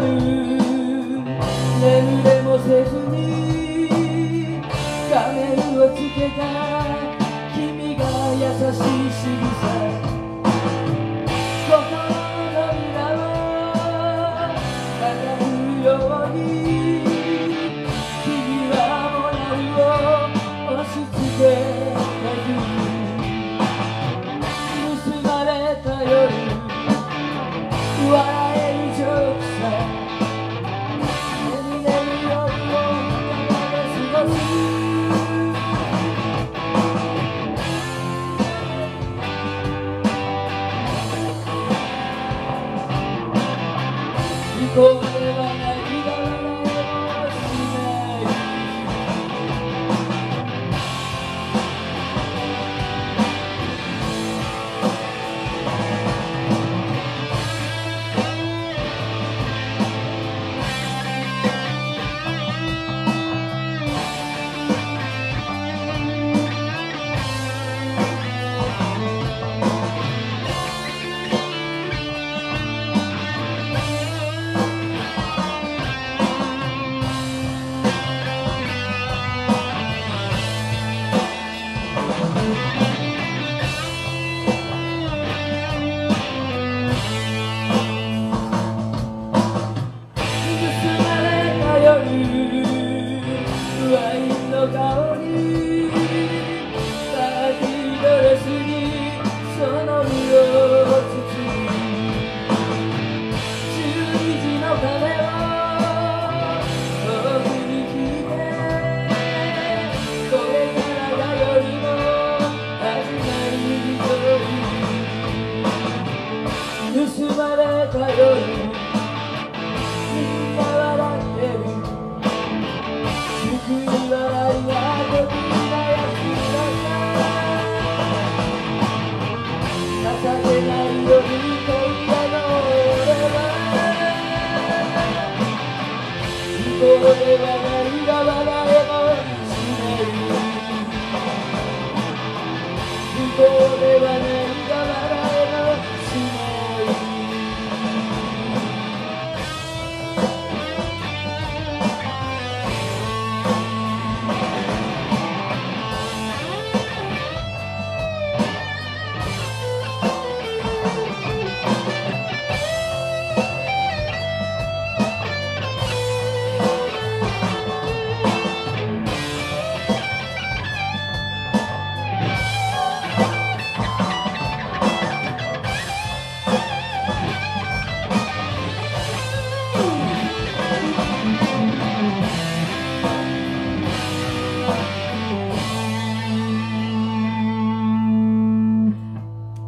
る。眠れもせずに仮面をつけた。君が優しい仕草。todo you love